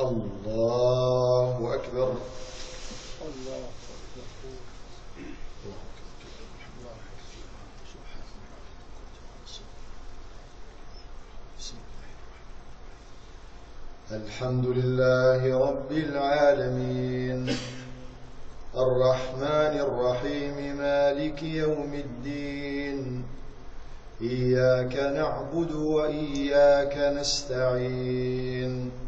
الله أكبر. الله الحمد لله رب العالمين. الرحمن الرحيم مالك يوم الدين. إياك نعبد وإياك نستعين.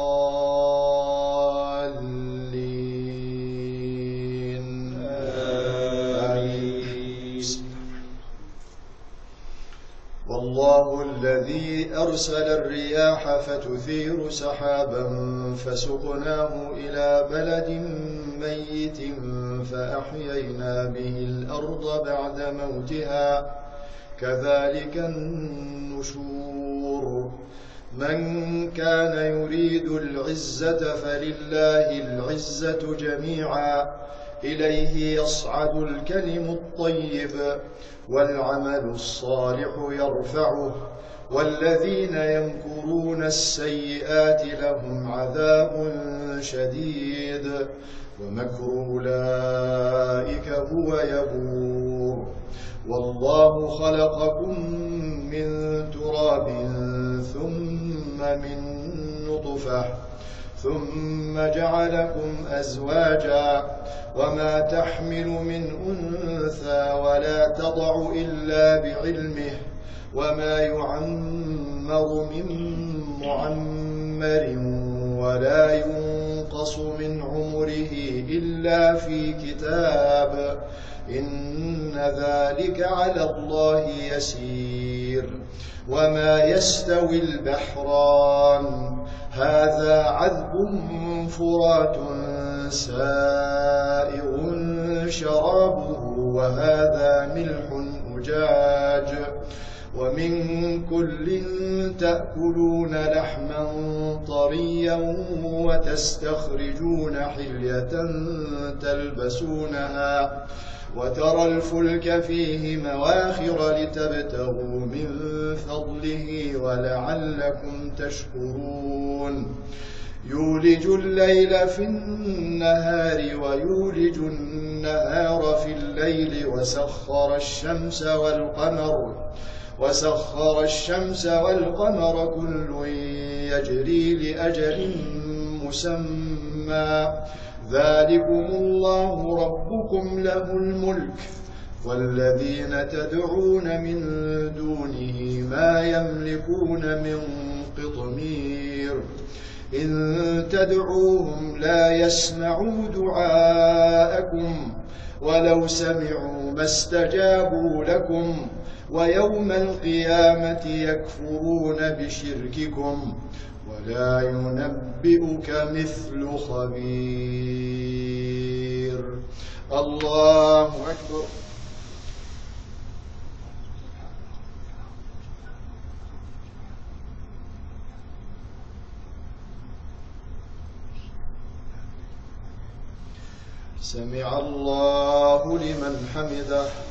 والله الذي أرسل الرياح فتثير سحابا فسقناه إلى بلد ميت فأحيينا به الأرض بعد موتها. كذلك النشور. من كان يريد العزة فلله العزة جميعا. إليه يصعد الكلم الطيب والعمل الصالح يرفعه والذين يمكرون السيئات لهم عذاب شديد ومكر أولئك هو يبور. والله خلقكم من تراب ثم من نطفة ثم جعلكم أزواجا وما تحمل من أنثى ولا تضع إلا بعلمه وما يعمر من معمر ولا ينقص من عمره إلا في كتاب إن ذلك على الله يسير وما يستوي البحران هذا عذب فرات سائغ شرابه وهذا ملح أجاج ومن كل تأكلون لحما طريا وتستخرجون حلية تلبسونها وترى الفلك فيه مواخر لتبتغوا من فضله ولعلكم تشكرون. يولج الليل في النهار ويولج النهار في الليل وسخر الشمس والقمر وسخر الشمس والقمر كل يجري لأجل مسمى. ذلكم الله ربكم له الملك. والذين تدعون من دونه ما يملكون من قطمير. إن تدعوهم لا يسمعوا دعاءكم. ولو سمعوا ما استجابوا لكم. ويوم القيامة يكفرون بشرككم ولا ينبئك مثل خبير. الله أكبر. سمع الله لمن حمده.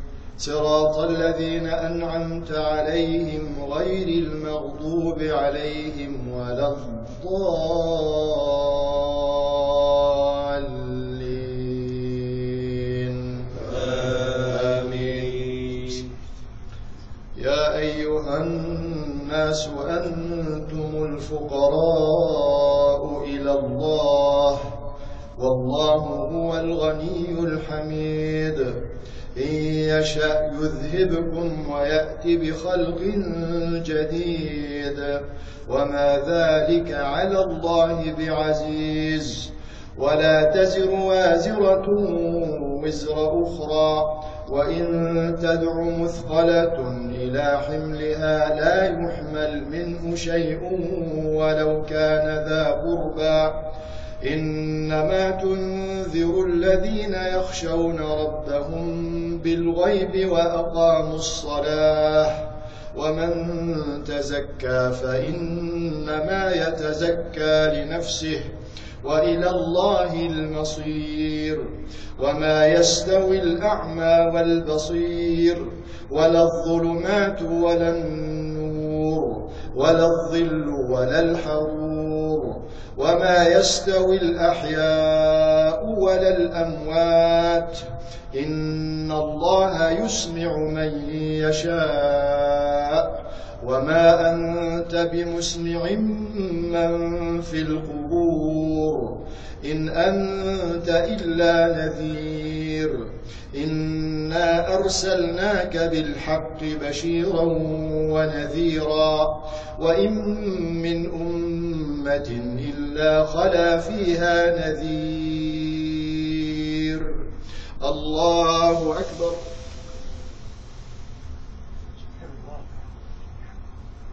صراط الذين أنعمت عليهم غير المغضوب عليهم ولا الضالين. آمين. يا أيها الناس أنتم الفقراء إلى الله والله هو الغني الحميد. إن يشأ يذهبكم ويأتي بخلق جديد. وما ذلك على الله بعزيز. ولا تزر وازرة وزر أخرى. وإن تدع مثقلة إلى حملها لا يحمل منه شيء ولو كان ذا قربى. إنما تنذر الذين يخشون ربهم بالغيب وأقاموا الصلاة ومن تزكى فإنما يتزكى لنفسه وإلى الله المصير وما يستوي الأعمى والبصير ولا الظلمات ولا النور ولا الظل ولا الحرور وما يستوي الأحياء ولا الأموات. إن الله يسمع من يشاء. وما أنت بمسمع من في القبور. إن أنت إلا نذير. إنا أرسلناك بالحق بشيرا ونذيرا. وإن من أمة إلا خلا فيها نذير. الله أكبر.